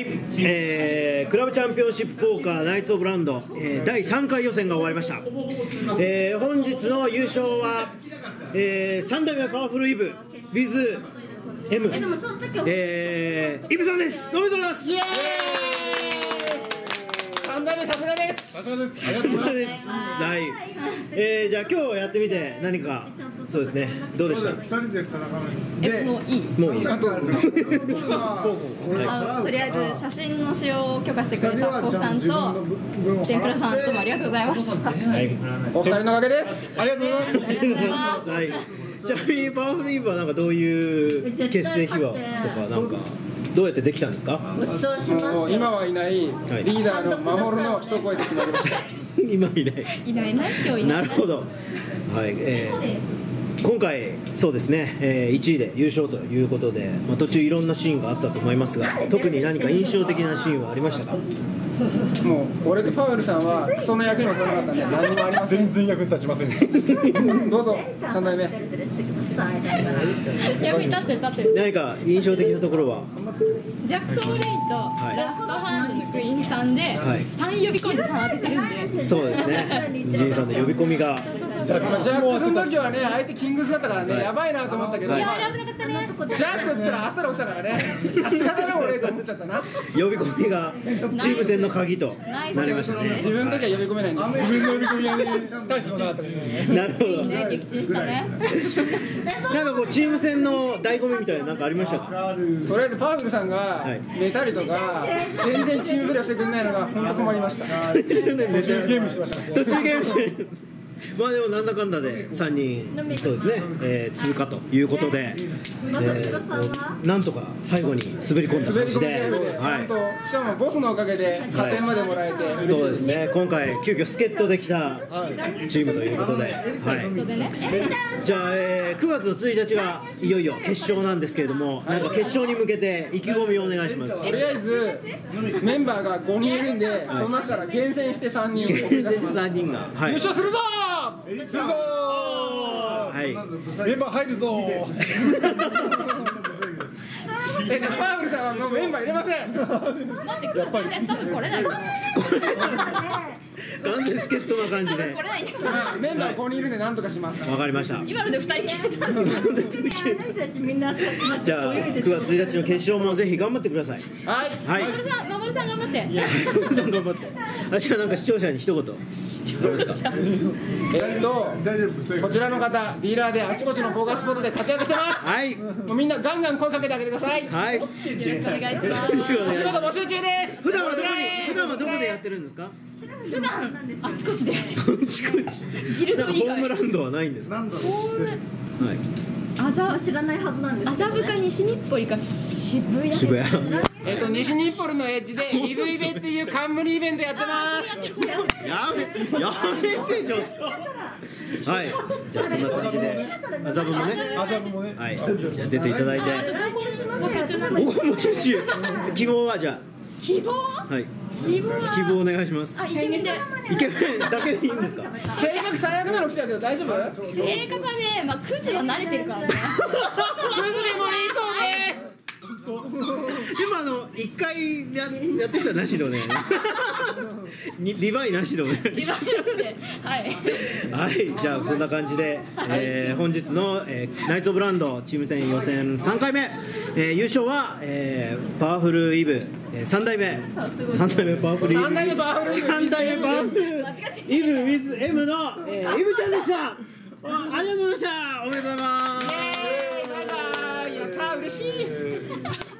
えークラブチャンピオンシップポーカーナイツ・オブ・ラウンド、えー第3回予選が終わりました、えー本日の優勝は、え3代目パワフルイブ with M えーイブさんです。おめでとうございます。三代目さすがです。さすがです。ありがとうございます。はい、えーじゃあ今日やってみて何かそうですね。どうでした？二人で戦わない。えもういい？もういい。あと、とりあえず写真の使用を許可してくれたコウさんと天ぷらさんどうもありがとうございます。ありお二人のおかげです。ありがとうございます。はい、ちなみにパワフルイブはなんかどういう結成秘話とかなんかどうやってできたんですか？もう今はいないリはい。ーダーの守るの一声で決まりました。今いない。いない。いない今日いなないるほど。はい、えー今回そうですね、えー1位で優勝ということで、まあ、途中いろんなシーンがあったと思いますが特に何か印象的なシーンはありましたか？もう俺とパウエルさんはその役にも取れなかったんで何にもありません。全然役に立ちませんでした。どうぞ三代目。役に立ってる立ってる。何か印象的なところは？ジャック・ソーレイとはい。ラストハンドのクイーンさんではい。3呼び込んで3当ててるんで。そうですね。ジンさんの呼び込みがジャックスの時はね相手キングスだったからね、はいやばいなと思ったけど、はいあれ危なかったねジャックって言ったらあっさり押したからね。さすがだな俺と思っちゃったな。呼び込みがチーム戦の鍵となりましたね。自分の時は呼び込めないんです。自分の呼び込みはね、大したなと。なるほいいどね撃沈したね。なんかこうチーム戦の醍醐味みたいななんかありましたか？とりあえずパウエルさんがはい。寝たりとか全然チームプレーをしてくれないのが本当困りました。途中ゲームしてました。途中ゲームしてるまあでもなんだかんだで3人そうですね、えー通過ということで、えーなんとか最後に滑り込んだ感じで、は本当しかもボスのおかげで加点までもらえてい、嬉しそいうですね。今回急遽助っ人できたチームということで、はい、じゃあ、えー9月の1日がいよいよ決勝なんですけれども、なんか決勝に向けて意気込みをお願いします。とりあえずメンバーが5人いるんで、その中から厳選して3人を送り出します。3人が、はい。優、勝するぞするぞー。はい、メンバー入るぞ。ー。えでパウエルさんはもうメンバー入れません。やっぱり多分来れない完全助っ人な感じでメンバー5人いるんで何とかしますわかりました。今ので2人決めたのじゃあ9月1日の決勝もぜひ頑張ってください。はいはい。守さん守さん頑張ってさん頑張って。私はなんか視聴者に一言。視聴者。えっと大丈夫、こちらの方ディーラーであちこちのポースポットで活躍してますはい。もうみんなガンガン声かけてあげてくださいはい。よろしくお願いしますお仕事募集中です普段はどこに普段はどこでやってるんですか？普段あちこちでやってるこっちこっちギルド以なんかホーム外ランドはないんですか？なんだろう。はい。あざ知らないはずなんです麻布か西日暮里か渋谷渋谷。えっと西日暮里のエッジで イブイベっていう冠イベントやってますやめやめてちょっと。はい。じゃあそんな感じで麻布もね。アジャブもね。はい。じゃあ出ていただいて。僕も集中。希望はじゃ希望？あはい。希望は？希望お願いします。あイケメンでイケメンだけでいいんですか？性格最悪なの来ちゃうけど大丈夫？性格はねまあクズは慣れてるからねクズでもいいそうです今あの一回ややってきたなしのね。にリバイなしのね。リバイスしてはい。はい、じゃあそんな感じで、えー本日の、えーナイツ・オブ・ランドチーム戦予選3回目、えー優勝は、えーパワフルイブ、えー、3代目。3代目パワフルイブ。三代目パワフルイブ。3代目パワフルイブ。with M の、えーイブちゃんでした。あありがとうございました。おめでとうございます。イエーイ。バイバイ。いやさあ嬉しい